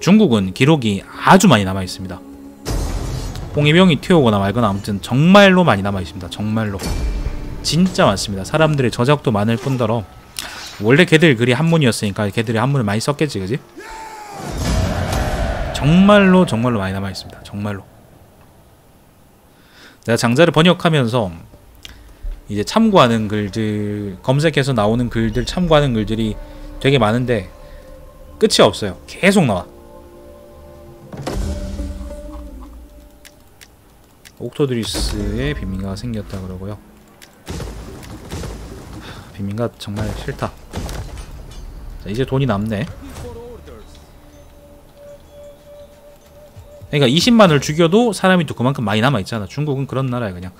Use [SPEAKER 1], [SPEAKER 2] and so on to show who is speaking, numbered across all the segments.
[SPEAKER 1] 중국은 기록이 아주 많이 남아 있습니다. 홍위병이 튀어오거나 말거나 아무튼 정말로 많이 남아 있습니다. 정말로 진짜 많습니다. 사람들의 저작도 많을 뿐더러 원래 걔들 글이 한문이었으니까 걔들이 한문을 많이 썼겠지, 그지? 정말로 정말로 많이 남아 있습니다. 정말로. 내가 장자를 번역하면서 이제 참고하는 글들 검색해서 나오는 글들 참고하는 글들이 되게 많은데 끝이 없어요. 계속 나와. 옥토드리스에 빈민가가 생겼다 그러고요. 빈민가 정말 싫다. 자, 이제 돈이 남네. 그러니까 20만을 죽여도 사람이 또 그만큼 많이 남아 있잖아. 중국은 그런 나라야 그냥.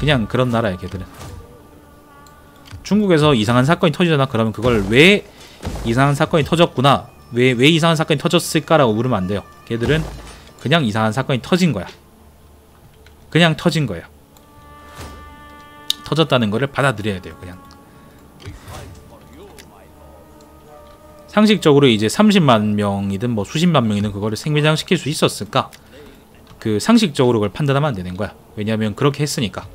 [SPEAKER 1] 그냥 그런 나라야 걔들은. 중국에서 이상한 사건이 터지잖아. 그러면 그걸 왜 이상한 사건이 터졌구나. 왜 왜 이상한 사건이 터졌을까라고 물으면 안 돼요. 걔들은 그냥 이상한 사건이 터진 거야. 그냥 터진 거야. 터졌다는 거를 받아들여야 돼요. 그냥. 상식적으로 이제 30만 명이든 뭐 수십만 명이든 그거를 생매장 시킬 수 있었을까? 그 상식적으로 그걸 판단하면 안 되는 거야. 왜냐하면 그렇게 했으니까.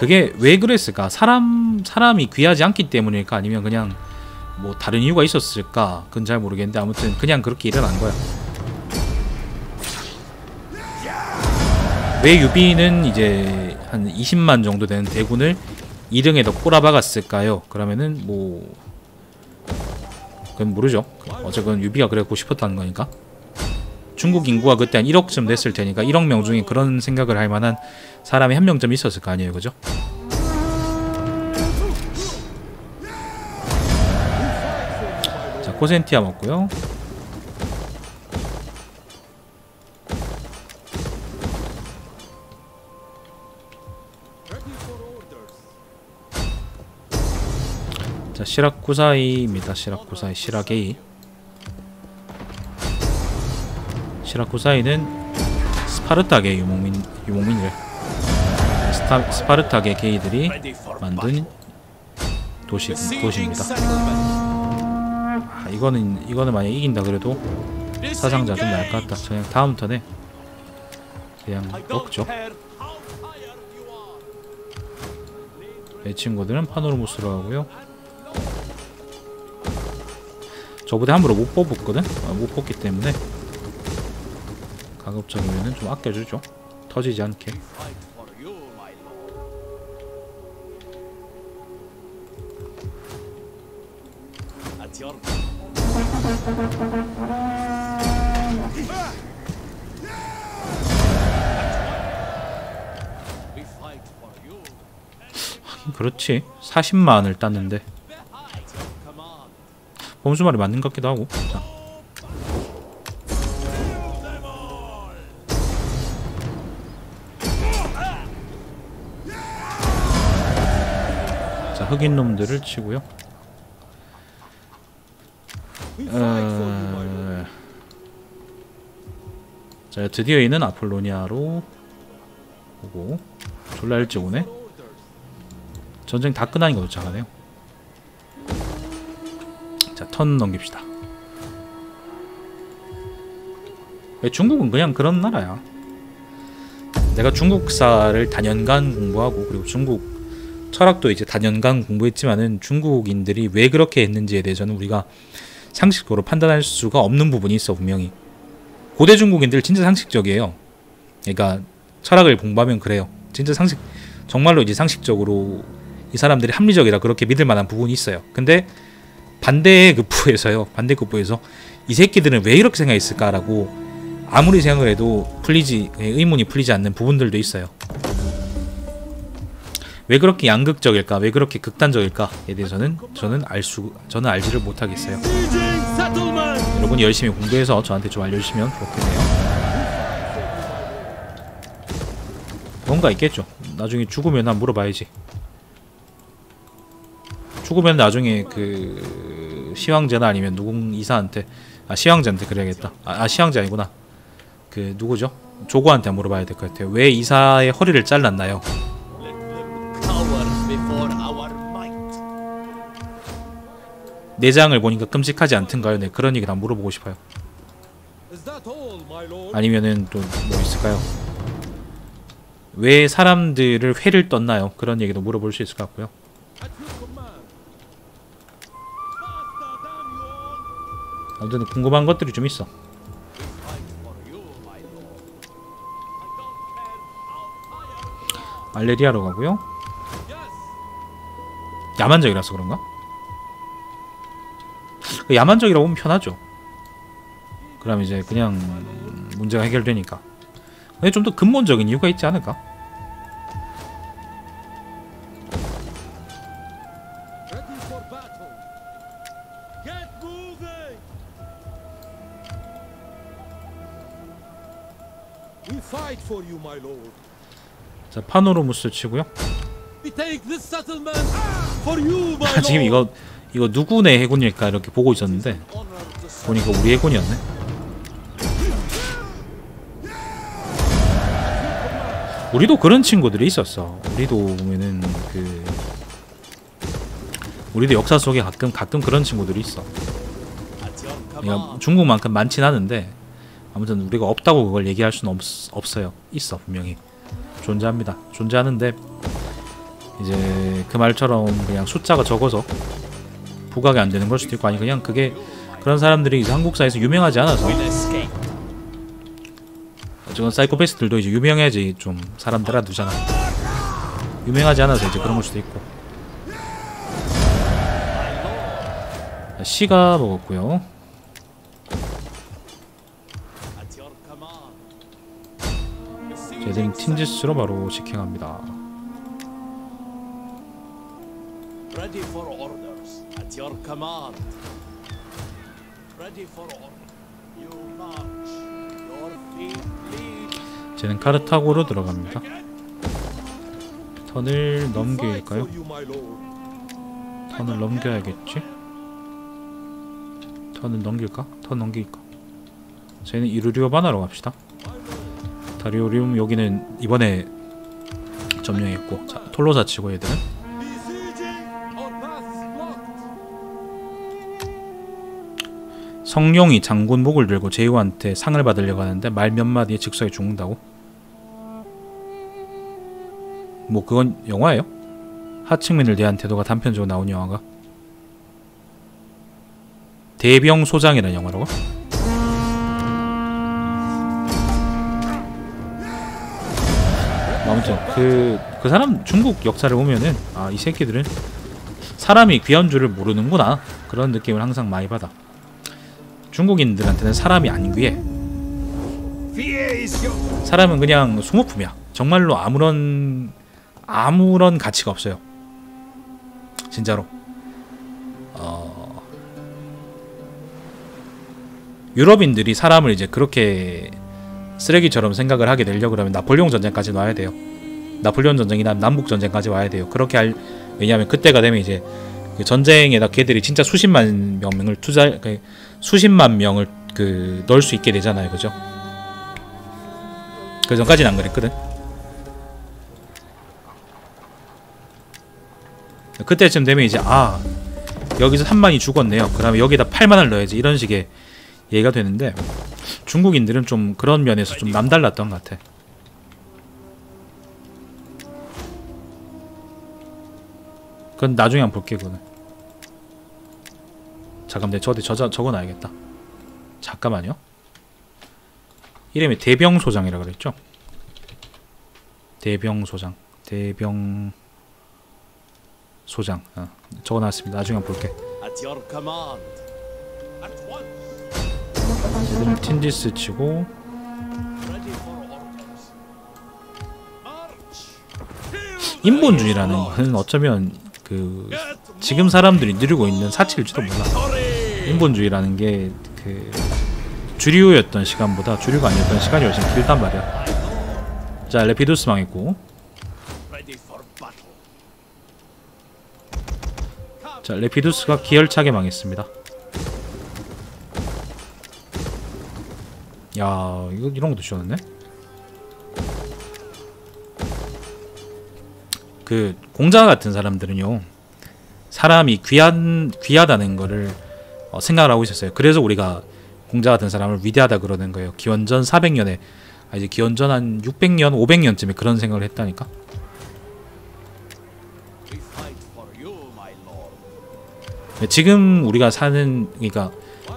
[SPEAKER 1] 그게 왜 그랬을까? 사람 사람이 귀하지 않기 때문일까? 아니면 그냥 뭐 다른 이유가 있었을까? 그건 잘 모르겠는데 아무튼 그냥 그렇게 일어난 거야. 왜 유비는 이제 한 20만 정도 되는 대군을 이릉에 더 꼬라박았을까요? 그러면은 뭐 그건 모르죠. 어쨌건 유비가 그랬고 싶었다는 거니까. 중국 인구가 그때 한 1억쯤 됐을 테니까 1억 명 중에 그런 생각을 할 만한 사람이 한 명쯤 있었을 거 아니에요, 그죠? 코센티아 먹고요. 자, 시라쿠사이입니다. 시라쿠사이, 시라게이. 시라쿠사이는 스파르타계 유목민 유목민이래. 스타, 스파르타계 게이들이 만든 도시 도시입니다. 아, 이거는 이거는 만약 이긴다 그래도 사상자 좀날것 같다. 그냥 다음 턴에 그냥 먹죠. 이 친구들은 파노르무스로 하고요. 저부대 함부로 못 뽑았거든? 아, 못 뽑기 때문에 가급적이면 좀 아껴주죠. 터지지 않게. 그렇지. 40만을 땄는데. 범수 말이 맞는 것 같기도 하고. 자. 자, 흑인 놈들을 치고요. 드디어 이는 아폴로니아로 오고 졸라 일찍 오네. 전쟁 다 끝나는 거 도착하네요. 자, 턴 넘깁시다. 왜 중국은 그냥 그런 나라야. 내가 중국사를 단연간 공부하고 그리고 중국 철학도 이제 단연간 공부했지만은 중국인들이 왜 그렇게 했는지에 대해서는 우리가 상식적으로 판단할 수가 없는 부분이 있어 분명히. 고대 중국인들 진짜 상식적이에요. 그러니까 철학을 공부하면 그래요. 진짜 상식 정말로 이제 상식적으로 이 사람들이 합리적이라 그렇게 믿을 만한 부분이 있어요. 근데 반대의 급부에서요. 반대 급부에서 이 새끼들은 왜 이렇게 생각했을까라고 아무리 생각을 해도 풀리지 의문이 풀리지 않는 부분들도 있어요. 왜 그렇게 양극적일까? 왜 그렇게 극단적일까?에 대해서는 저는 알 수 저는 알지를 못하겠어요. 여러분 열심히 공부해서 저한테 좀 알려주시면 좋겠네요. 뭔가 있겠죠. 나중에 죽으면 한 물어봐야지. 죽으면 나중에 그 시황제나 아니면 누군 이사한테 아 시황제한테 그래야겠다. 아, 아 시황제 아니구나. 그 누구죠? 조고한테 물어봐야 될 것 같아요. 왜 이사의 허리를 잘랐나요? 내장을 보니까 끔찍하지 않던가요? 네 그런 얘기를 한번 물어보고 싶어요. 아니면은 또 뭐 있을까요? 왜 사람들을 회를 떴나요? 그런 얘기도 물어볼 수 있을 것 같고요. 아무튼 궁금한 것들이 좀 있어. 알레리아로 가고요. 야만적이라서 그런가? 그 야만적이라고 보면 편하죠. 그럼 이제 그냥 문제가 해결되니까. 근데 좀 더 근본적인 이유가 있지 않을까? 자 파노로무스 치고요. 지금 이거 이거 누구네 해군일까 이렇게 보고 있었는데. 보니까 우리 해군이었네. 우리도 그런 친구들이 있었어. 우리도 보면은 그 우리도 역사 속에 가끔 가끔 그런 친구들이 있어. 그러니까. 중국만큼 많진 않은데 아무튼 우리가 없다고 그걸 얘기할 수는 없, 없어요. 있어 분명히 존재합니다. 존재하는데 이제 그 말처럼 그냥 숫자가 적어서 부각이 안 되는 걸 수도 있고 아니 그냥 그게 그런 사람들이 이제 한국사에서 유명하지 않아서 어쨌건 사이코패스들도 이제 유명해야지 좀 사람 들어두잖아. 유명하지 않아서 이제 그런 걸 수도 있고. 시가 먹었고요. 제딩 틴지스로 바로 직행합니다.
[SPEAKER 2] At your command. Ready for order. You march. Your feet lead.
[SPEAKER 1] 쟤는 카르타고로 들어갑니다. 턴을 넘길까요? 턴을 넘겨야겠지? 턴을 넘길까? 턴 넘길까? 쟤는 이루리오 바나로 갑시다. 다리오리움 여기는 이번에 점령했고 자, 톨로사 치고 얘들은 성룡이 장군복을 들고 제후한테 상을 받으려고 하는데 말 몇 마디에 즉석에 죽는다고? 뭐 그건 영화예요? 하층민을 대한 태도가 단편적으로 나온 영화가? 대병소장이라는 영화라고? 아무튼 그, 그 사람 중국 역사를 보면은 아 이 새끼들은 사람이 귀한 줄을 모르는구나 그런 느낌을 항상 많이 받아 중국인들한테는 사람이 안 귀해 사람은 그냥 소모품이야. 정말로 아무런 아무런 가치가 없어요. 진짜로. 어... 유럽인들이 사람을 이제 그렇게 쓰레기처럼 생각을 하게 되려고 그러면 나폴레옹 전쟁까지 와야 돼요. 나폴레옹 전쟁이나 남북 전쟁까지 와야 돼요. 그렇게 할 왜냐하면 그때가 되면 이제 그 전쟁에다 걔들이 진짜 수십만 명을 투자 그 수십만 명을 그 넣을 수 있게 되잖아요. 그죠? 그 전까지는 안 그랬거든. 그때쯤 되면 이제 아 여기서 3만이 죽었네요. 그러면 여기다 8만을 넣어야지. 이런 식의 얘기가 되는데 중국인들은 좀 그런 면에서 좀 남달랐던 것 같아 그건 나중에 한번 볼게 그거는. 잠깐 내가 저한테 저, 적어놔야겠다. 잠깐만요. 이름이 대병소장이라 그랬죠? 대병소장 대병 소장. 어, 적어놨습니다. 나중에 한번 볼게. 틴디스 치고. 인본주의라는 거는 어쩌면 그 지금 사람들이 누리고 있는 사치일지도 몰라. 인본주의라는 게 그 주류였던 시간보다 주류가 아니었던 시간이 훨씬 길단 말이야. 자 레피두스 망했고. 자 레피두스가 기열차게 망했습니다. 야 이거 이런 것도 지웠네 그 공자 같은 사람들은요 사람이 귀한 귀하다는 거를 어, 생각을 하고 있었어요. 그래서 우리가 공자 같은 사람을 위대하다 그러는 거예요. 기원전 400년에 아 이제 기원전 한 600년, 500년쯤에 그런 생각을 했다니까. 네, 지금 우리가 사는 그러니까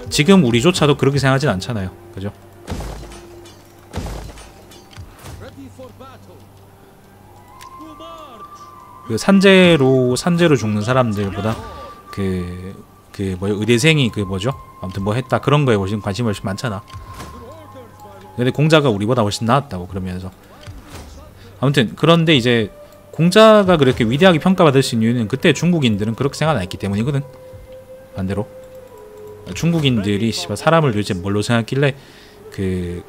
[SPEAKER 1] 지금 우리조차도 그렇게 생각하진 않잖아요. 그죠? 그 산재로 산재로 죽는 사람들보다 그 그 뭐 의대생이 그 뭐죠? 아무튼 뭐 했다 그런 거에 훨씬 관심이 훨씬 많잖아. 근데 공자가 우리보다 훨씬 나았다고 그러면서 아무튼 그런데 이제 공자가 그렇게 위대하게 평가받을 수 있는 이유는 그때 중국인들은 그렇게 생각 안 했기 때문이거든. 반대로 중국인들이 씨발 사람을 도대체 뭘로 생각했길래 그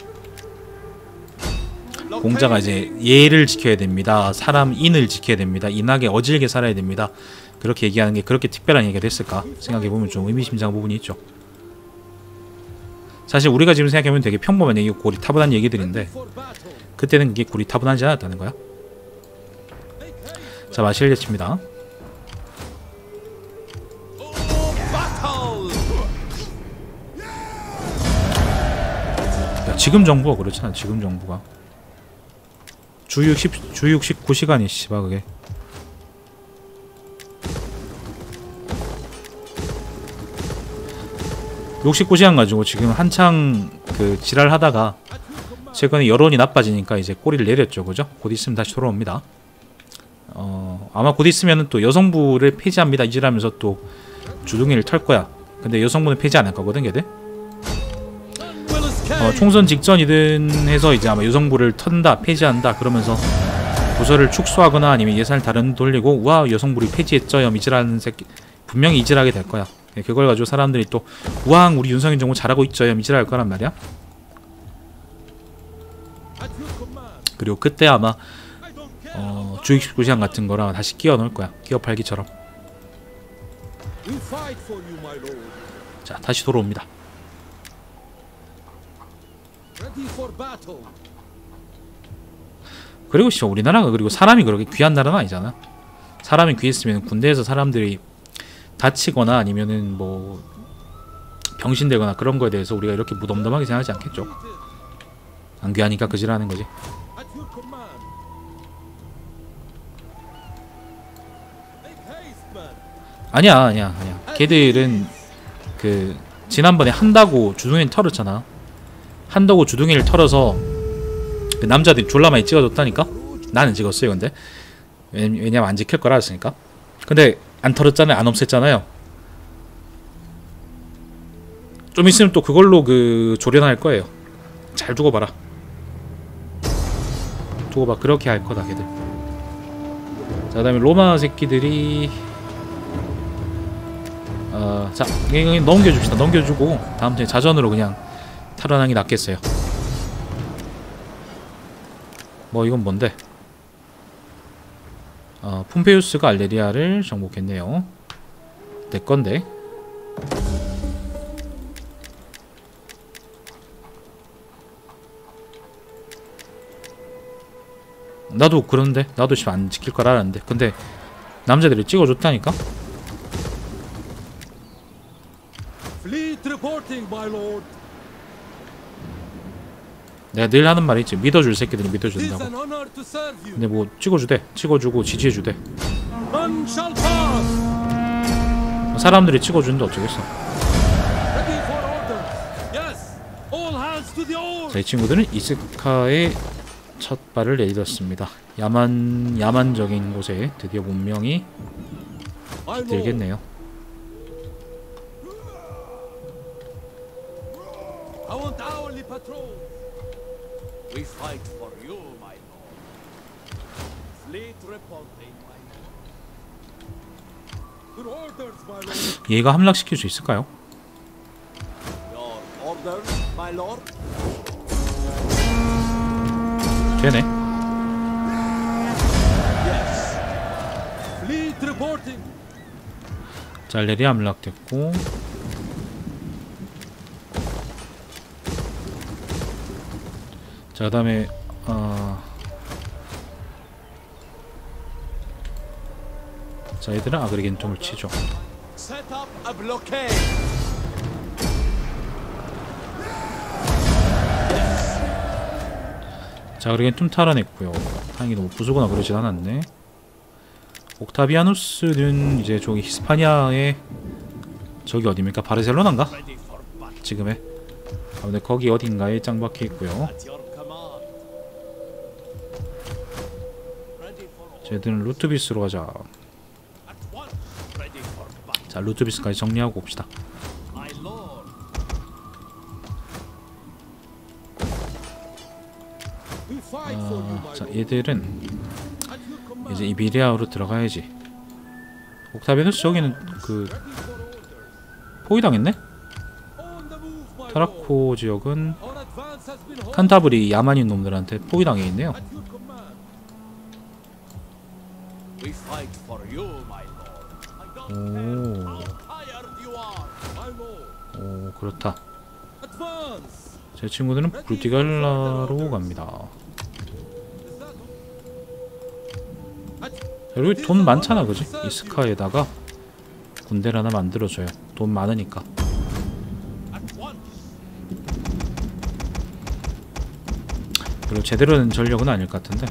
[SPEAKER 1] 공자가 이제 예를 지켜야 됩니다. 사람 인을 지켜야 됩니다. 인하게 어질게 살아야 됩니다. 그렇게 얘기하는 게 그렇게 특별한 얘기가 됐을까 생각해 보면 좀 의미심장한 부분이 있죠. 사실 우리가 지금 생각하면 되게 평범한 얘기고 고리타분한 얘기들인데. 그때는 그게 고리타분하지 않았다는 거야. 자 마실 예치입니다.
[SPEAKER 2] Battle.
[SPEAKER 1] 야, 지금 정부가 그렇잖아. 지금 정부가 주 60, 주 69시간이 씨발 그게. (69시간) 가지고 지금 한창 그 지랄하다가 최근에 여론이 나빠지니까 이제 꼬리를 내렸죠 그죠? 곧 있으면 다시 돌아옵니다. 어 아마 곧 있으면은 또 여성부를 폐지합니다 이지라면서 또 주둥이를 털 거야. 근데 여성부는 폐지 안 할 거거든 걔들. 어, 총선 직전이든 해서 이제 아마 여성부를 턴다 폐지한다 그러면서 부서를 축소하거나 아니면 예산을 다른 데 돌리고 와 여성부를 폐지했죠요 이지라는 새끼 분명히 이지라게 될 거야 예, 그걸 가지고 사람들이 또 우왕 우리 윤석열 정부 잘하고 있죠요 이지랄 거란 말이야. 그리고 그때 아마. 어, 주익 19시간 같은 거랑 다시 끼워 넣을 거야 끼워 팔기처럼. 자 다시 돌아옵니다. 그리고 씨 우리나라가 그리고 사람이 그렇게 귀한 나라는 아니잖아. 사람이 귀했으면 군대에서 사람들이 다치거나 아니면은 뭐 병신되거나 그런 거에 대해서 우리가 이렇게 무덤덤하게 생각하지 않겠죠. 안 귀하니까 그지라는 거지. 아니야 아니야 아니야. 걔들은 그 지난번에 한다고 주둥이를 털었잖아. 한다고 주둥이를 털어서 그 남자들이 졸라 많이 찍어줬다니까. 나는 찍었어요 근데 왜냐- 왜냐면 안 지킬 거라 했으니까. 근데 안 털었잖아요 안 없앴잖아요. 좀 있으면 또 그걸로 그 조련할 거예요. 잘 두고 봐라. 두고 봐 그렇게 할 거다 걔들. 자 그 다음에 로마 새끼들이 어, 자, 넘겨줍시다. 넘겨주고 다음 턴에 자전으로 그냥 탈환하는 게 낫겠어요. 뭐 이건 뭔데? 어, 폼페우스가 알레리아를 정복했네요. 내 건데. 나도 그런데 나도 지금 안 지킬 걸 알았는데 근데 남자들이 찍어줬다니까. 내가 늘 하는 말이 있지 믿어줄 새끼들은 믿어준다고. 근데 뭐 찍어주대 찍어주고 지지해주대. 사람들이 찍어주는데 어쩌겠어. 자, 이 친구들은 이스카의 첫 발을 내딛었습니다 야만 야만적인 곳에 드디어 문명이. 들겠네요
[SPEAKER 2] I want hourly patrols. We fight for you, my lord. Fleet reporting, my lord. Good orders, my lord.
[SPEAKER 1] 얘가 함락시킬 수 있을까요?
[SPEAKER 2] Your orders, my lord.
[SPEAKER 1] 되네
[SPEAKER 2] Yes. Fleet reporting.
[SPEAKER 1] 자 레리 함락됐고 자 그 다음에 어... 자 얘들은 치죠.
[SPEAKER 2] Up a blockade.
[SPEAKER 1] 자 아그리겐톰 탈환했고요. 다행히도 뭐 부수거나 그러진 않았네. 옥타비아누스는 이제 저기 히스파니아의 저기 어디입니까? 바르셀로나인가? 지금의? 아 근데 거기 어딘가에 짱 박혀 있고요 쟤들은 루트비스로 가자. 자 루트비스까지 정리하고 옵시다 아, 자. 얘들은. 이제 이비리아로 들어가야지 옥타비아누스 저기는 그. 포위당했네? 타라코 지역은. 칸타브리 야만인 놈들한테 포위당해 있네요
[SPEAKER 2] At your command. We fight for you, my lord. I don't care
[SPEAKER 1] 오,
[SPEAKER 2] how tired you are, my lord.
[SPEAKER 1] 오 그렇다
[SPEAKER 2] Advance.
[SPEAKER 1] 제 친구들은 불티갈라로 갑니다 여기 돈 많잖아 그지? 이스카에다가 군대를 하나 만들어줘요 돈 많으니까. 그리고 제대로 된 전력은 아닐 것 같은데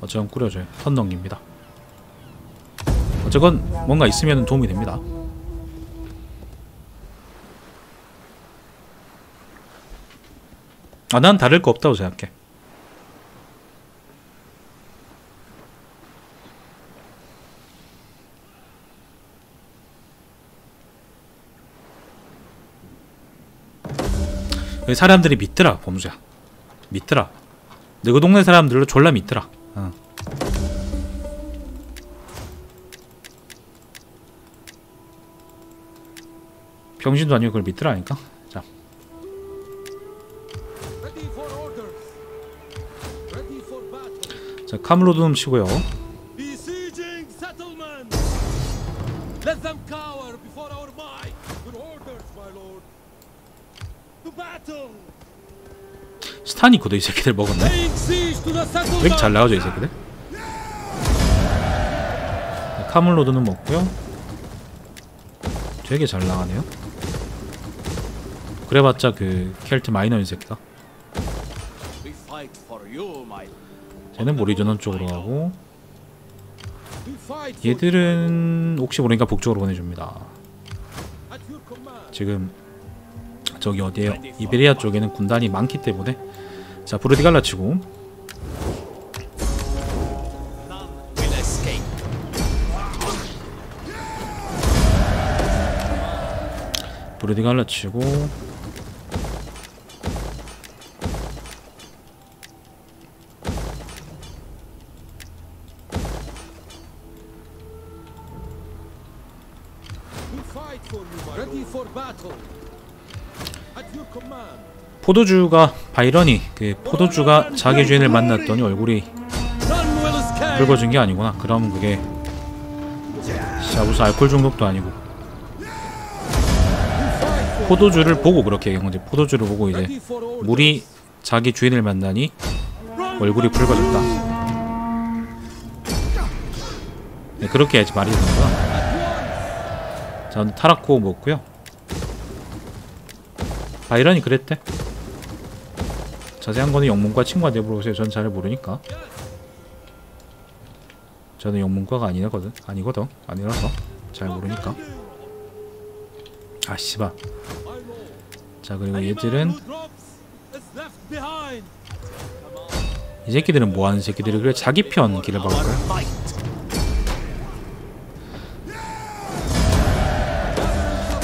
[SPEAKER 1] 어쩌건 꾸려줘요 턴 넘깁니다. 어쨌건 뭔가 있으면 도움이 됩니다. 아 난 다를 거 없다고 생각해. 사람들이 믿더라 범수야. 믿더라. 너그 동네 사람들로 졸라 믿더라 어. 병신도 아니고 그걸 믿더라니까 자. 자, 카물로드놈 치고요 스타니코도 이 새끼들 먹었네 왜. 이렇게 잘 나가죠 이 새끼들 자, 카물로드는 먹고요 되게 잘 나가네요 그래봤자 그 켈트 마이너인 새끼다. 쟤는 모리조넌 쪽으로 가고 얘들은 혹시 모르니까 북쪽으로 보내줍니다. 지금 저기 어디에요 이베리아 쪽에는 군단이 많기 때문에 자 브루디갈라 치고
[SPEAKER 2] None will escape.
[SPEAKER 1] 브루디갈라 치고
[SPEAKER 2] We fight for you, my Ready for battle. At your command.
[SPEAKER 1] 포도주가 바이런이 그 포도주가 자기 주인을 만났더니 얼굴이. 붉어진 게 아니구나 그럼 그게 자 무슨 알코올 중독도 아니고 포도주를 보고 그렇게 얘기한 거지 포도주를 보고 이제. 물이 자기 주인을 만나니 얼굴이 붉어졌다 네, 그렇게 해야지 말이 되는 거야 자 근데 타라코 먹고요 바이런이 그랬대 자세한 거는 영문과 친구한테 물어보세요 전 잘 모르니까 저는 영문과가 아니거든 아니거든 아니라서 잘 모르니까 아 씨발. 자 그리고 얘들은. 이 새끼들은 뭐하는 새끼들이 그래 자기 편 길을.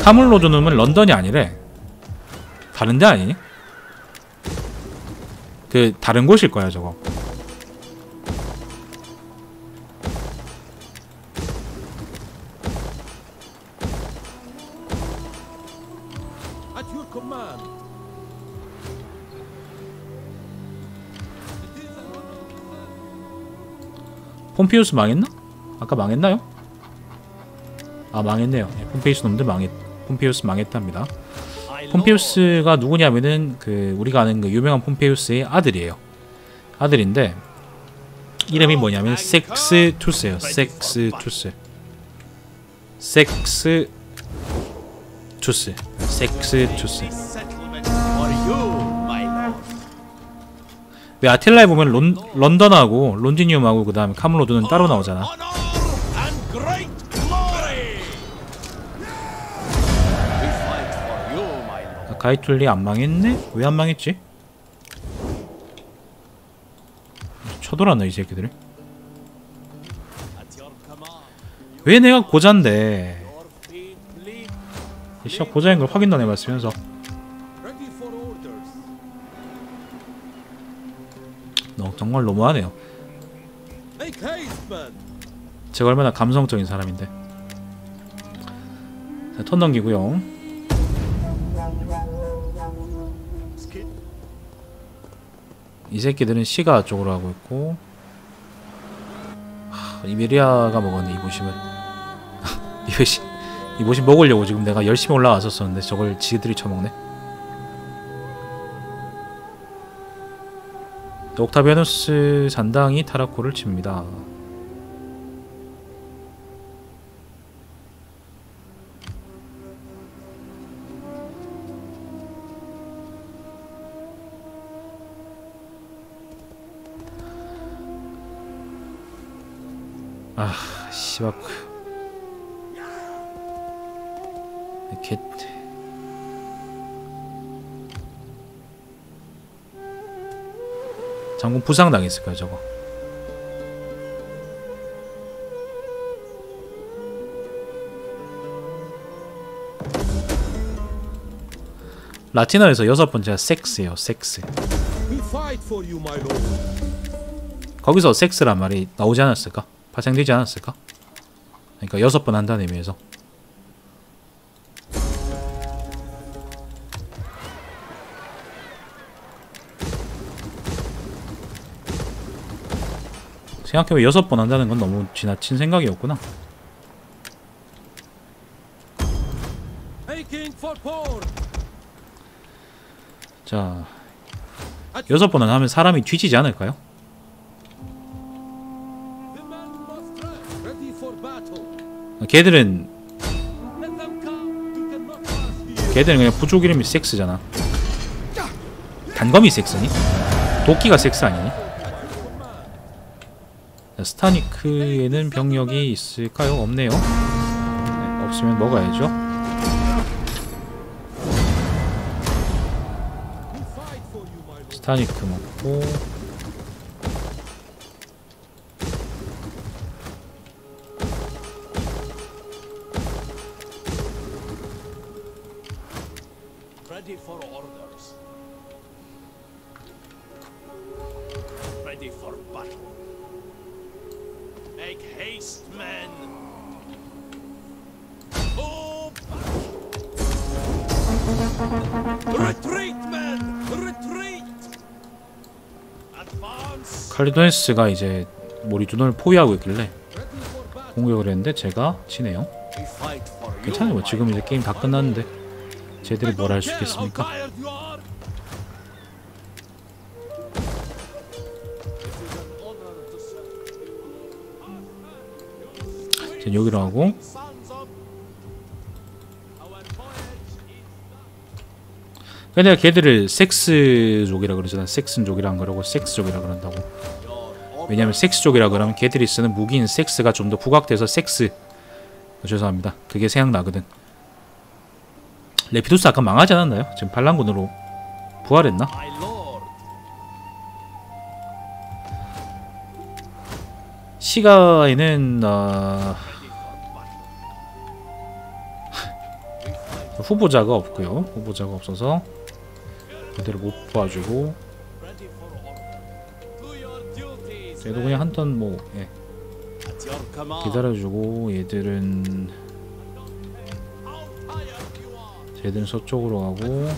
[SPEAKER 1] 카물로드 놈은 런던이 아니래 다른 데 아니니? 그 다른 곳일 거야 저거. 폼페이우스 망했나? 아까 망했나요? 아 망했네요 예, 폼페이스 놈들 망했 폼페이우스 망했답니다 폼페이우스가 누구냐면은 그 우리가 아는 그 유명한 폼페이우스의 아들이에요 아들인데 이름이 뭐냐면 섹스 투스예요. 섹스 투스. 섹스 투스. 섹스 투스. 왜 아틸라에 보면 론, 런던하고 론디니움하고 그 다음에 카물로드는 따로 나오잖아. 가이툴리 안 망했네? 왜 안 망했지? 쳐돌았네 이 새끼들이. 왜 내가. 이 씨발 고자인 걸 확인도 안 해봤으면서. 너, 정말 너무하네요. 제가 얼마나 감성적인 사람인데. 자, 턴 넘기고요. 이 새끼들은 시가 쪽으로 하고 있고. 하, 이베리아가 먹었네 이보심을. 이보심 이보심 먹으려고 지금 내가 열심히 올라왔었었는데 저걸 지들이 처먹네. 옥타비아누스 잔당이 타라코를 칩니다 아 씨발 개 장군 부상 당했을까요 저거 라틴어에서 여섯 번째가 섹스예요 섹스. 거기서 섹스란 말이 나오지 않았을까? 발생되지 않았을까? 그러니까 여섯 번 한다는 의미에서 생각해보면 여섯 번 한다는 건 너무 지나친 생각이었구나. 자 여섯 번은 하면 사람이 뒤지지 않을까요? 걔들은. 걔들은 그냥 부족 이름이 섹스잖아 단검이 섹스니? 도끼가 섹스 아니니? 자, 스타니크에는 병력이 있을까요? 없네요 네, 없으면 먹어야죠. 스타니크 먹고 칼리도네스가 이제 모리두노를 포위하고 있길래
[SPEAKER 2] Ready for battle.
[SPEAKER 1] 공격을 했는데 제가 치네요. 괜찮아요 지금 이제. 게임 다 끝났는데 쟤들이 뭘 할 수 있겠습니까? 이제 여기로 하고 근데 내가 걔들을 섹스족이라 그러잖아 섹슨족이라 안 그러고 섹스족이라 그런다고 왜냐면 섹스족이라 그러면 걔들이 쓰는 무기인 섹스가 좀 더 부각돼서 섹스 어, 죄송합니다. 그게 생각나거든. 레피도스 아까 망하지 않았나요? 지금 반란군으로 부활했나? 시가에는 어, 후보자가 없고요. 후보자가 없어서 그대로 못 봐주고 얘도 그냥 한 턴 뭐 예. 기다려주고 얘들은. 쟤들은 서쪽으로 가고.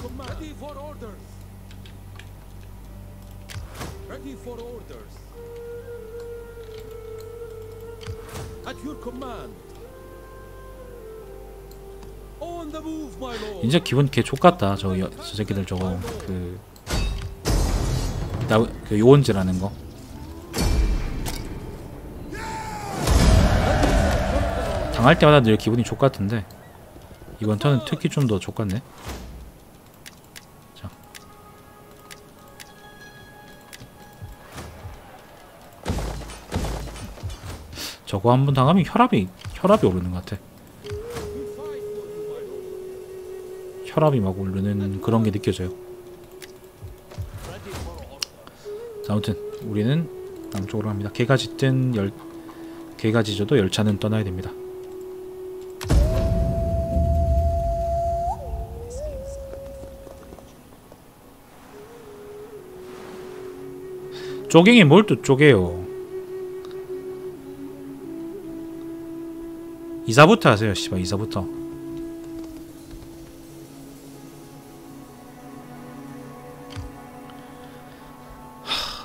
[SPEAKER 1] 진짜 기분 개 족같다 저, 여, 저 새끼들 저거 그, 나, 그 요원즈라는 거 당할 때마다 늘 기분이 족같은데 이번 턴은 특히 좀 더 족같네. 자. 저거 한 번 당하면 혈압이 혈압이 오르는 것 같아. 혈압이 막 오르는 그런 게 느껴져요. 자, 아무튼 우리는 남쪽으로 갑니다. 개가 짖든 열 개가 짖어도 열차는 떠나야 됩니다. 쪼갱이 뭘 또 쪼개요? 이사부터 하세요, 씨발 이사부터.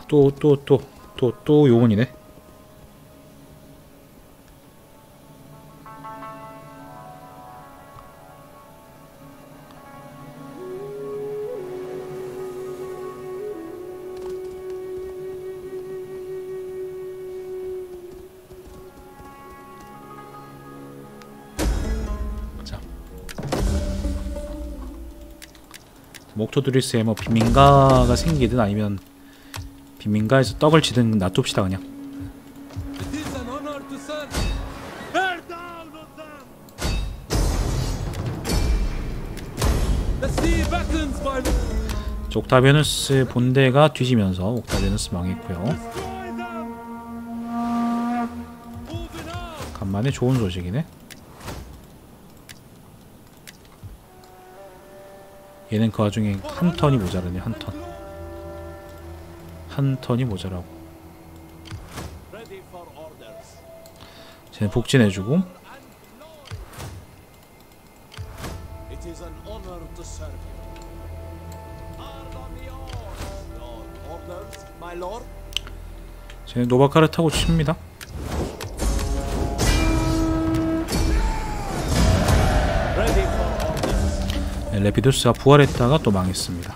[SPEAKER 1] 또 또 또 또 또 요원이네. 목토드리스에 뭐 비민가가 생기든 아니면 빈민가에서 떡을 치든 놔둡시다 그냥 옥타비아누스 본대가 뒤지면서 옥타비아누스 망했고요. 간만에 좋은 소식이네 얘는 그 와중에 한 턴이 모자라네 한 턴 한 턴이 모자라고
[SPEAKER 3] Ready for orders.
[SPEAKER 1] 쟤는 복진해주고. 쟤는 노바카를 타고 칩니다 레피두스가 부활했다가 또 망했습니다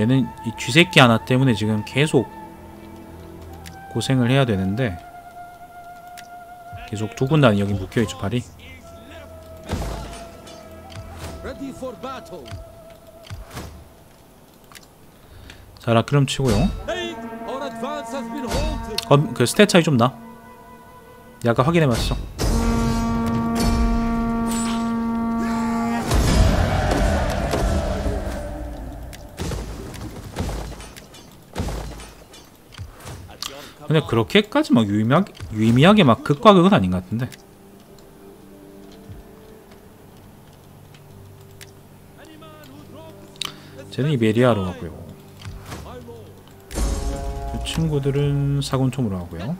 [SPEAKER 1] 얘는 이 쥐새끼 하나 때문에 지금 계속 고생을 해야 되는데 계속 두 군단이 여기 묶여있죠 발이. 자 라크럼 치고요. 어, 그 스탯 차이 좀 나. 내가 아까 확인해봤어. 근데. 그렇게까지 막 유의미하게, 유의미하게 막 극과 극은 아닌 것 같은데. 쟤는 이베리아로
[SPEAKER 2] lord.
[SPEAKER 1] 그 친구들은 사군통으로 가고요.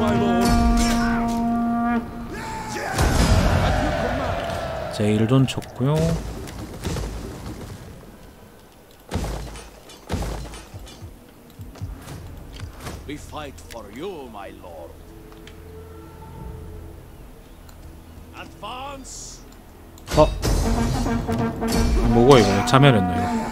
[SPEAKER 2] Get
[SPEAKER 1] 제 일돈 쳤고요. 어? 뭐고 이거? 자멸했나 이거?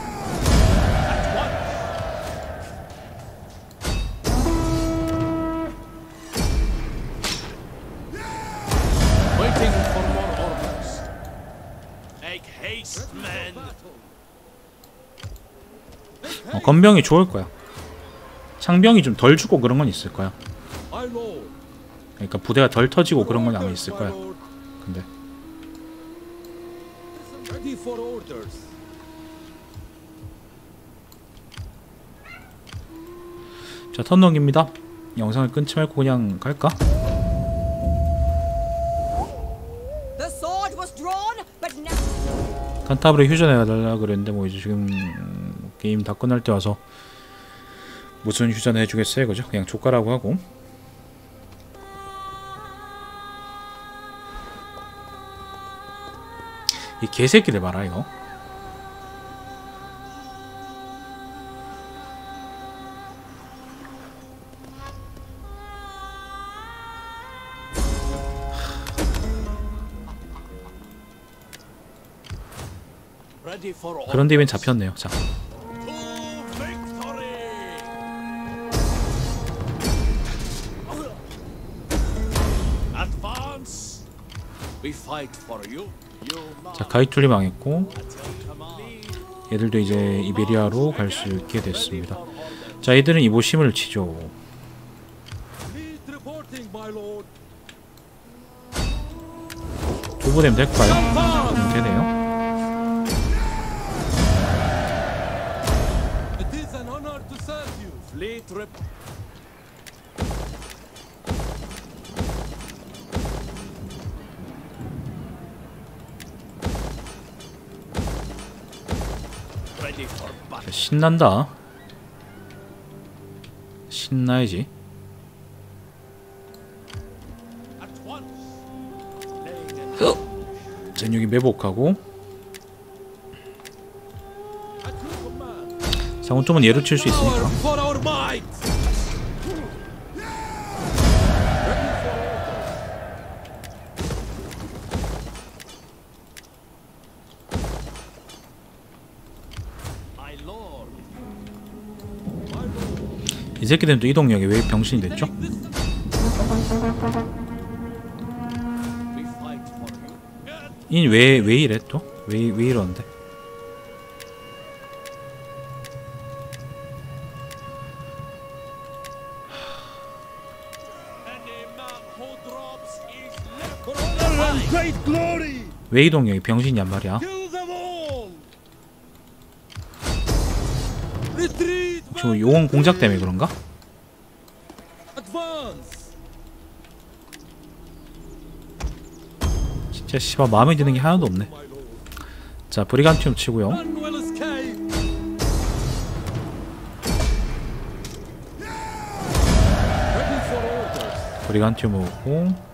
[SPEAKER 1] 건병이 좋을 거야. 창병이 좀 덜 죽고 그런 건 있을 거야. 그러니까 부대가 덜 터지고 그런 건 아마 있을 거야. 근데. 자, 턴 넘깁니다. 영상을 끊지 말고 그냥 갈까?
[SPEAKER 4] The sword was drawn, but now
[SPEAKER 1] 칸타브레 휴전해 달라 그랬는데 뭐 이제 지금 음, 게임 다 끝날 때 와서 무슨 휴전해 주겠어요 그죠? 그냥 조카라고 하고. 이 개새끼를 봐라 이거. 그런 데면 잡혔네요 자. 자 가이툴리 망했고. 얘들도 이제 이베리아로 갈 수 있게 됐습니다. 자, 얘들은 이보심을 치죠.
[SPEAKER 2] Fleet reporting, my lord.
[SPEAKER 1] 두부 되면 될까요? 신난다. 신나야지. 여기 매복하고
[SPEAKER 2] command.
[SPEAKER 1] 상호점은 얘로 칠 수 있으니까. 이 새끼들은 또 이동력이 왜 병신이 됐죠?
[SPEAKER 3] We fight for you.
[SPEAKER 1] 이왜 왜 이래 또? 왜 왜 이러는데? 왜 이동력이 병신이란 말이야? 지금 용원 공작 때문에 그런가? 진짜 씨발 마음에 드는 게 하나도 없네. 자 브리간티움 치고요. 브리간티움 오고.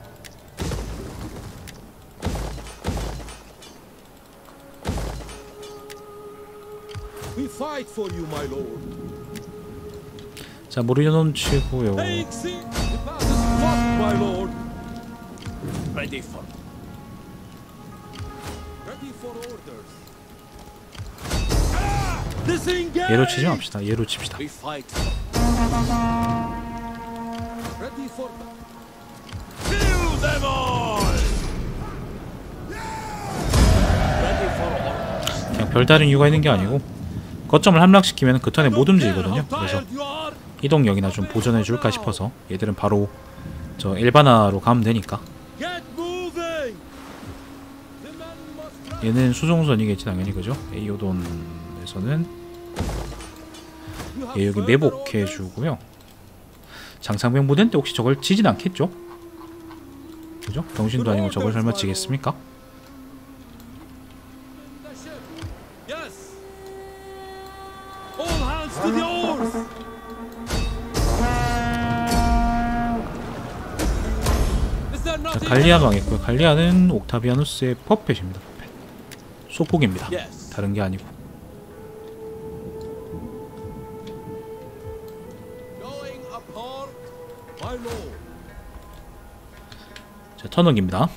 [SPEAKER 1] 자 치고요.
[SPEAKER 3] For
[SPEAKER 2] orders. Disengage.
[SPEAKER 1] 얘로 치지 맙시다. 얘로 칩시다. 그냥 별다른 이유가 있는 게 아니고 거점을 함락시키면 그 턴에 못 움직이거든요. 그래서. 이동력이나 좀 보존해 줄까 싶어서 얘들은 바로 저 엘바나로 가면 되니까. 얘는 수송선이겠지 당연히 그죠? 에이오돈에서는 얘 여기
[SPEAKER 2] further
[SPEAKER 1] 매복해
[SPEAKER 2] orders?
[SPEAKER 1] 주고요. 장상병 부대인데 혹시 저걸 치진 않겠죠? 그죠? 병신도 아니고 저걸 설마 치겠습니까? 갈리아 망했고요. 갈리아는 옥타비아누스의 퍼펫입니다. 퍼펫.
[SPEAKER 3] Yes.
[SPEAKER 1] 다른 게 아니고. 자, 터널입니다.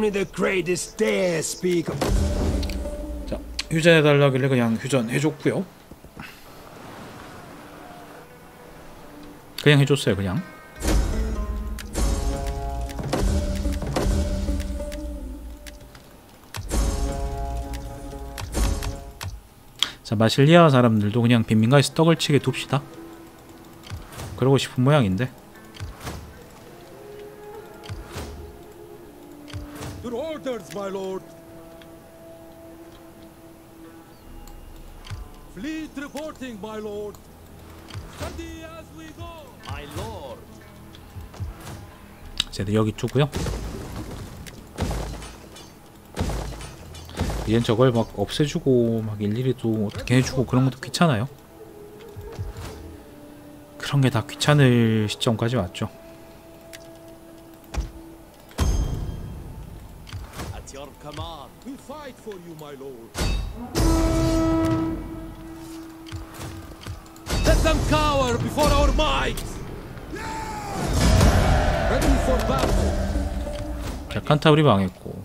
[SPEAKER 5] Only the greatest dare speak
[SPEAKER 1] 자, 휴전해 달라길래 그냥 휴전해 줬고요. 그냥 해줬어요, 그냥. 자, 마실리아 사람들도 그냥 빈민가에서 떡을 치게 둡시다. 그러고 싶은 모양인데.
[SPEAKER 2] My lord. Fleet reporting, my lord. Ready as we go.
[SPEAKER 3] My lord.
[SPEAKER 1] 쟤들 여기 두고요. 이젠 저걸 막 없애주고 막 일일이 또 어떻게 해주고 그런 것도 귀찮아요. 그런 게 다 귀찮을 시점까지 왔죠.
[SPEAKER 2] My lord. Let them cower before our might. Ready for battle.
[SPEAKER 1] 자, 칸타브리 망했고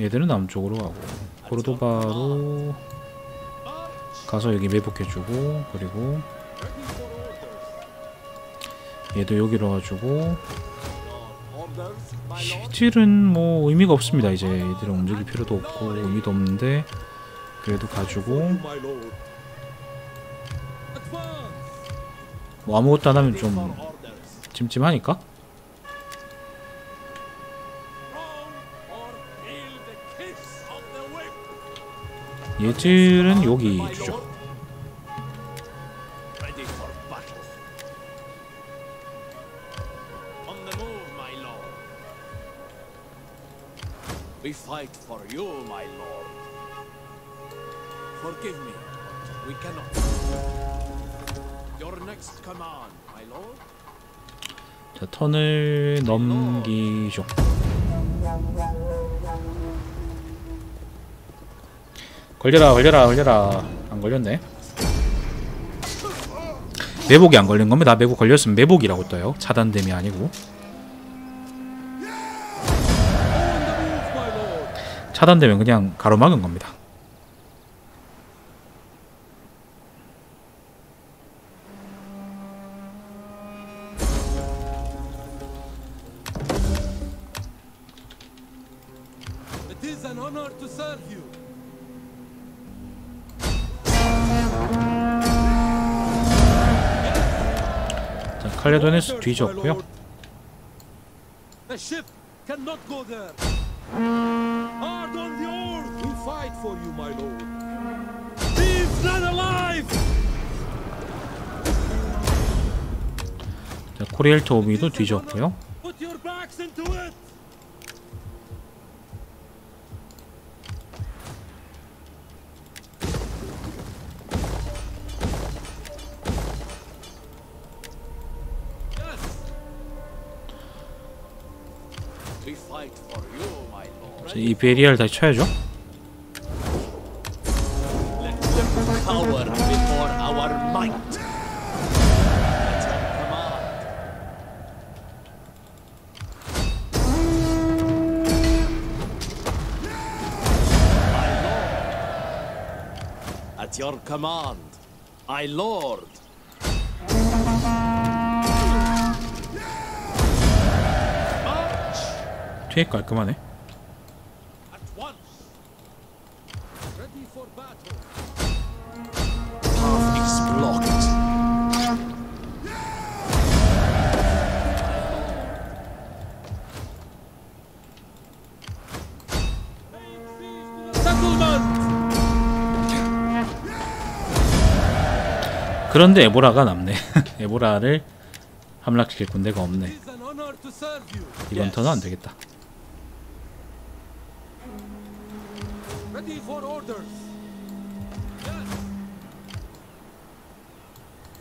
[SPEAKER 1] 얘들은 남쪽으로 가고 코르도바로 가서 여기 매복해주고 그리고. 얘도 여기로 와주고 시질은 뭐 의미가 없습니다. 이제 얘들은 움직일 필요도 없고 의미도 없는데 그래도 가지고. 뭐 아무것도 안 하면 좀. 찜찜하니까. 얘들은 여기 주죠.
[SPEAKER 3] We fight for you, my lord. Forgive me. We cannot. Your next command, my lord.
[SPEAKER 1] 자 턴을 넘기죠. 걸려라 걸려라 걸려라 안 걸렸네. 매복이 안 걸린 겁니다. 매복 걸렸으면 매복이라고 떠요. 차단됨이 아니고 차단되면 그냥 가로막은 겁니다. 자 칼레도네스 뒤졌고요.
[SPEAKER 2] Fight for you, my lord. Leave none alive.
[SPEAKER 1] 자 코리엘토 오비도 뒤졌고요.
[SPEAKER 2] Put your backs into it. Yes.
[SPEAKER 3] We fight for you, my lord.
[SPEAKER 1] 자, 이 베리알 다시 쳐야죠.
[SPEAKER 3] My lord.
[SPEAKER 1] 뒤에 깔끔하네. 그런데 에보라가 남네. 에보라를 함락시킬 군대가 없네. 이번. 턴은 안 되겠다.
[SPEAKER 2] Ready for orders. Yes.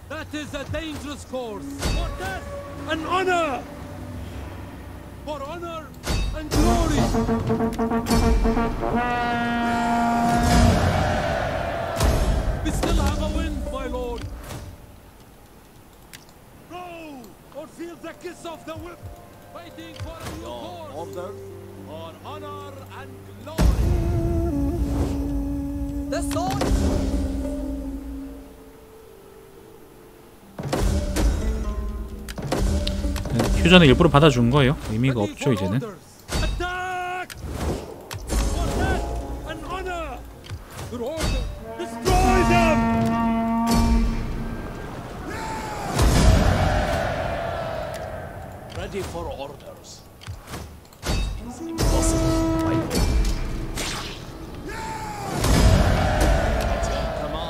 [SPEAKER 2] That is a dangerous course. For death and honor. For honor and glory. Feel the kiss of the whip. Waiting for a new course.
[SPEAKER 3] order,
[SPEAKER 2] For honor and glory.
[SPEAKER 4] The sword
[SPEAKER 1] 휴전을 일부러 받아준 거예요. 의미가 없죠 이제는.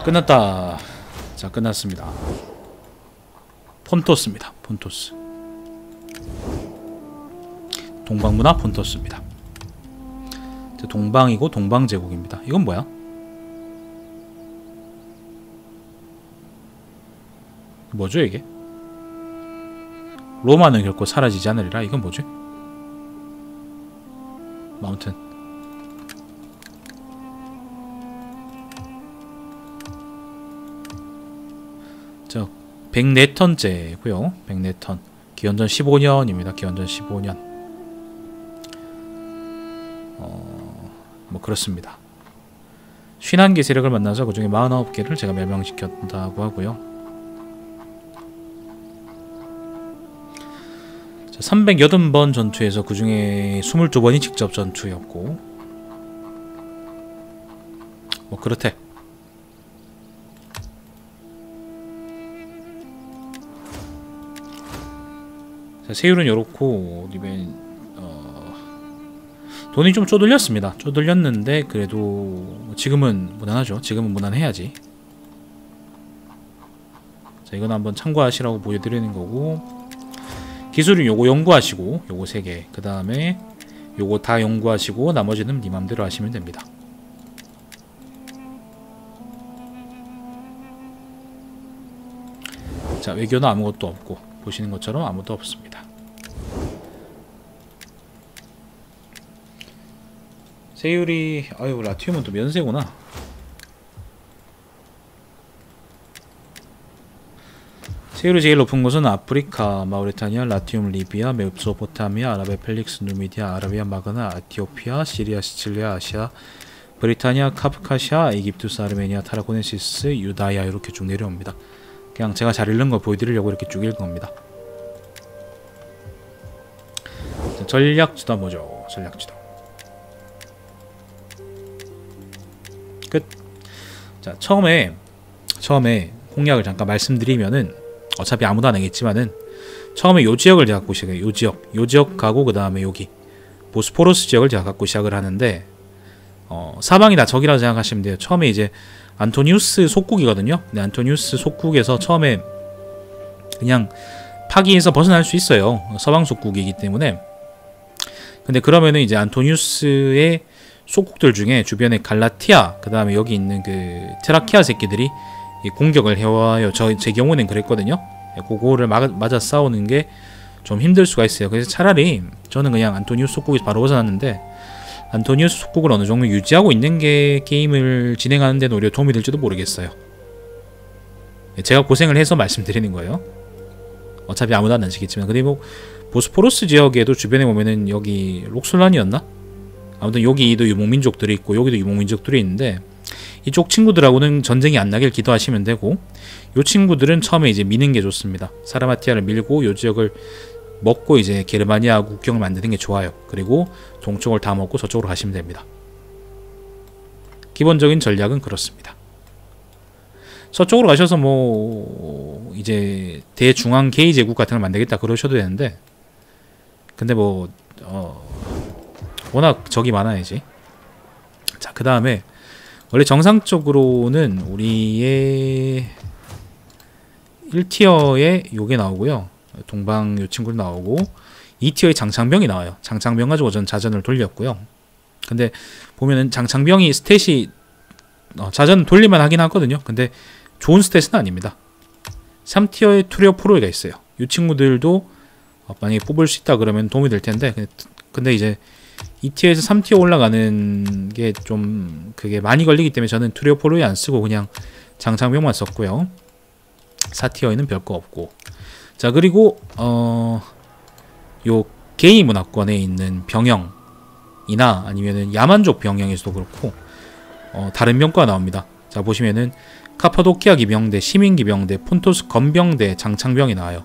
[SPEAKER 1] 끝났다. 자 끝났습니다. 폰토스입니다. 폰토스. 동방문화 폰토스입니다. 동방이고 동방제국입니다. 이건 뭐야? 뭐죠 이게? 로마는 결코 사라지지 않으리라. 이건 뭐지? 뭐 아무튼 104턴째고요. 104턴. 기원전 15년입니다. 기원전 15년. 어, 뭐 그렇습니다. 51개 세력을 만나서 그 중에 49개를 제가 멸망시켰다고 하고요. 자, 380번 전투에서 그 중에 22번이 직접 전투였고 뭐 그렇대. 세율은 요렇고 리벤 어, 돈이 좀 쪼들렸습니다. 쪼들렸는데 그래도 지금은 무난하죠. 지금은 무난해야지. 자, 이건 한번 참고하시라고 보여드리는 거고 기술은 요거 연구하시고 요거 세 개. 그 다음에 요거 다 연구하시고 나머지는 네 맘대로 하시면 됩니다. 자 외교는 아무것도 없고 보시는 것처럼 아무도 없습니다. 세율이 아유 라티움은 또 면세구나. 세율이 제일 높은 곳은 아프리카, 마우리타니아, 라티움, 리비아, 메소포타미아, 아라베 펠릭스, 누미디아, 아라비아, 마그나, 에티오피아, 시리아, 시칠리아, 아시아, 브리타니아, 카프카시아, 이집투스, 아르메니아, 타라코네시스, 유다야 이렇게 쭉 내려옵니다. 그냥 제가 잘 읽는 거 보여드리려고 이렇게 쭉 읽은 겁니다. 자, 전략 지도 뭐죠? 전략 지도. 끝. 자 처음에 처음에 공략을 잠깐 말씀드리면은 어차피 아무도 안 하겠지만은 처음에 요 지역을 제가 갖고 시작해요. 요 지역, 요 지역 가고 그 다음에 여기 보스포러스 지역을 제가 갖고 시작을 하는데 어, 사방이 다 적이라고 생각하시면 돼요. 처음에 이제 안토니우스 속국이거든요. 네, 안토니우스 속국에서 처음에 그냥 파기에서 벗어날 수 있어요. 서방 속국이기 때문에. 근데 그러면은 이제 안토니우스의 속국들 중에 주변에 갈라티아, 그 다음에 여기 있는 그 테라키아 새끼들이 이 공격을 해와요. 저 제 경우는 그랬거든요. 예, 그거를 막, 맞아 싸우는 게 좀 힘들 수가 있어요. 그래서 차라리 저는 그냥 안토니우스 속국에서 바로 벗어났는데 안토니우스 속국을 어느 정도 유지하고 있는 게 게임을 진행하는 데는 오히려 도움이 될지도 모르겠어요. 예, 제가 고생을 해서 말씀드리는 거예요. 어차피 아무도 안 아시겠지만 그리고 보스포러스 지역에도 주변에 보면은 여기 록솔란이었나? 아무튼 여기도 유목민족들이 있고 여기도 유목민족들이 있는데 이쪽 친구들하고는 전쟁이 안 나길 기도하시면 되고 요 친구들은 처음에 이제 미는 게 좋습니다. 사라마티아를 밀고 요 지역을 먹고 이제 게르마니아 국경을 만드는 게 좋아요. 그리고 동쪽을 다 먹고 저쪽으로 가시면 됩니다. 기본적인 전략은 그렇습니다. 서쪽으로 가셔서 뭐 이제 대중앙 게이 제국 같은 걸 만들겠다 그러셔도 되는데 근데 뭐 어, 워낙 적이 많아야지. 자, 그 다음에 원래 정상적으로는 우리의 1티어에 요게 나오고요. 동방 요 친구 나오고 2티어에 장창병이 나와요. 장창병 가지고 전 자전을 돌렸고요. 근데 보면은 장창병이 스탯이 어, 자전 돌릴만 하긴 하거든요. 근데 좋은 스탯은 아닙니다. 3티어에 투리어 프로가 있어요. 이 친구들도 어, 만약에 뽑을 수 있다 그러면 도움이 될 텐데 근데 이제 2티어에서 3티어 올라가는 게 좀 그게 많이 걸리기 때문에 저는 투리어 프로에 안 쓰고 그냥 장창병만 썼고요. 4티어에는 별거 없고 자 그리고 어 요 게이 문화권에 있는 병영이나 아니면은 야만족 병영에서도 그렇고 어 다른 병과가 나옵니다. 자 보시면은 카파도키아 기병대, 시민 기병대, 폰토스 건병대, 장창병이 나와요.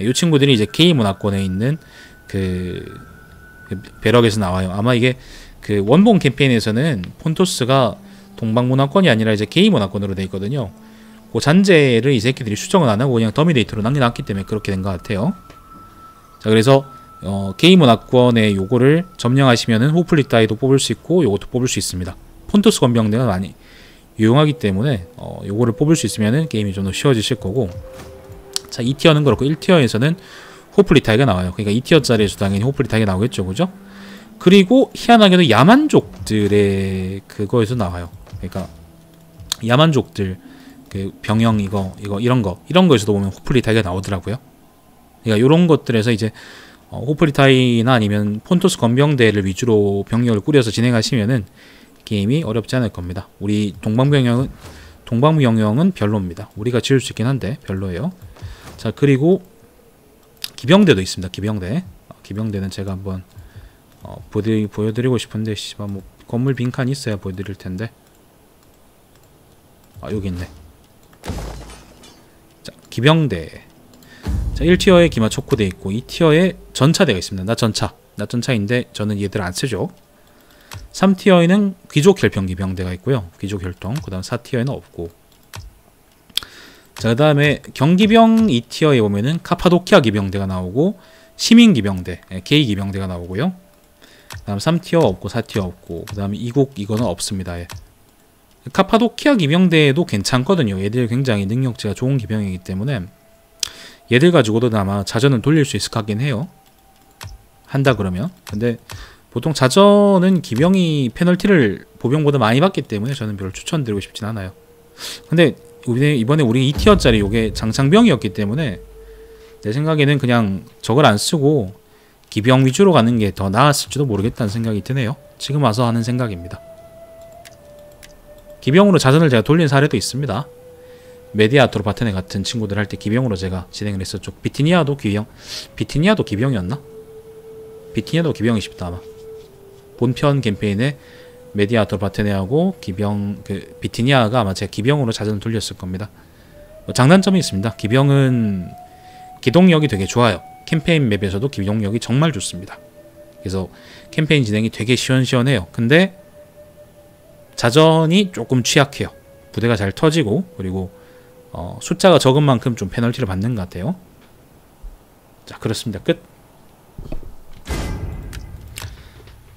[SPEAKER 1] 이 친구들이 이제 게이 문화권에 있는 그, 그 barrack에서 나와요. 아마 이게 그 원본 캠페인에서는 폰토스가 동방 문화권이 아니라 이제 게이 문화권으로 돼 있거든요. 그 잔재를 이 새끼들이 수정을 안 하고 그냥 dummy data로 남겨놨기 때문에 그렇게 된 것 같아요. 자 그래서 어, 게이 문화권의 요거를 점령하시면은 호플리 따위도 뽑을 수 있고 요것도 뽑을 수 있습니다. 폰토스 검병대가 많이 유용하기 때문에 어, 요거를 뽑을 수 있으면은 게임이 좀 더 쉬워지실 거고 자 2티어는 그렇고 1티어에서는 호플리 타이가 나와요. 그러니까 2티어짜리에서 당연히 호플리 타이가 나오겠죠, 그죠? 그리고 희한하게도 야만족들의 그거에서 나와요. 그러니까 야만족들 그 병영 이거 이거 이런 거 이런 거에서도 보면 호플리타이가 나오더라고요. 그러니까 이런 것들에서 이제 어, 호플리타이나 아니면 폰토스 건병대를 위주로 병력을 꾸려서 진행하시면은 게임이 어렵지 않을 겁니다. 우리 동방병영은 동방병영은 별로입니다. 우리가 지을 수 있긴 한데 별로예요. 자 그리고 기병대도 있습니다. 기병대. 어, 기병대는 제가 한번 어, 보여드리, 보여드리고 싶은데 씨발 뭐 건물 빈칸 있어야 보여드릴 텐데. 아 여기 있네. 자 기병대. 자 1티어에 기마 촉구대 있고 2티어에 전차대가 있습니다. 나 전차. 나 전차인데 저는 얘들 안 쓰죠. 3티어에는 귀족 혈평 기병대가 있고요. 귀족 혈통. 그다음 4티어에는 없고. 자, 그다음에 경기병 2티어에 보면은 카파도키아 기병대가 나오고 시민 기병대, 예, 게이 기병대가 나오고요. 그다음 3티어 없고 4티어 없고 그다음에 이곡 이거는 없습니다. 예. 카파도키아 기병대도 괜찮거든요. 얘들 굉장히 능력치가 좋은 기병이기 때문에 얘들 가지고도 아마 자전은 돌릴 수 있을 것 같긴 해요. 한다 그러면. 근데 보통 자전은 기병이 페널티를 보병보다 많이 받기 때문에 저는 별로 추천드리고 싶진 않아요. 근데 이번에 우리 2tier짜리 요게 장창병이었기 때문에 내 생각에는 그냥 저걸 안 쓰고 기병 위주로 가는 게 더 나았을지도 모르겠다는 생각이 드네요. 지금 와서 하는 생각입니다. 기병으로 자전을 제가 돌린 사례도 있습니다. 메디아 아트로파테네 같은 친구들 할 때 기병으로 제가 진행을 했었죠. 비티니아도 기병, 비티니아도 기병이었나? 비티니아도 기병이 싶다 아마. 본편 캠페인에 메디아토 바테네하고 기병 그 비티니아가 아마 제가 기병으로 자전을 돌렸을 겁니다. 뭐 장단점이 있습니다. 기병은 기동력이 되게 좋아요. 캠페인 맵에서도 기동력이 정말 좋습니다. 그래서 캠페인 진행이 되게 시원시원해요. 근데 자전이 조금 취약해요. 부대가 잘 터지고 그리고 어, 숫자가 적은 만큼 좀 페널티를 받는 것 같아요. 자 그렇습니다. 끝.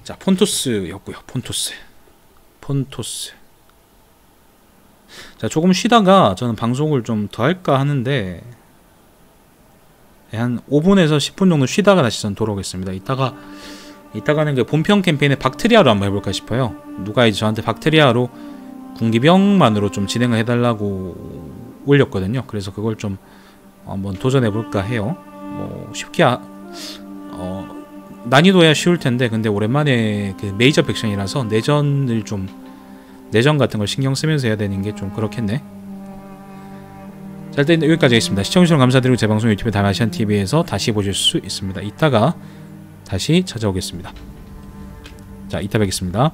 [SPEAKER 1] 자 폰토스였고요. 폰토스. 폰토스. 자 조금 쉬다가 저는 방송을 좀 더 할까 하는데 한 5분에서 10분 정도 쉬다가 다시 전 돌아오겠습니다. 이따가 이따가는 그 본편 캠페인의 박테리아로 한번 해볼까 싶어요. 누가 이제 저한테 박테리아로 군기병만으로 좀 진행을 해달라고 올렸거든요. 그래서 그걸 좀 한번 도전해볼까 해요. 뭐 쉽게 하, 어, 난이도야 쉬울 텐데 근데 오랜만에 그 메이저 팩션이라서 내전을 좀 내전 같은 걸 신경 쓰면서 해야 되는 게 좀 그렇겠네. 자 일단 여기까지 하겠습니다. 시청해주셔서 감사드리고 제 방송 유튜브 다마시안 TV에서 다시 보실 수 있습니다. 이따가 다시 찾아오겠습니다. 자 이따 뵙겠습니다.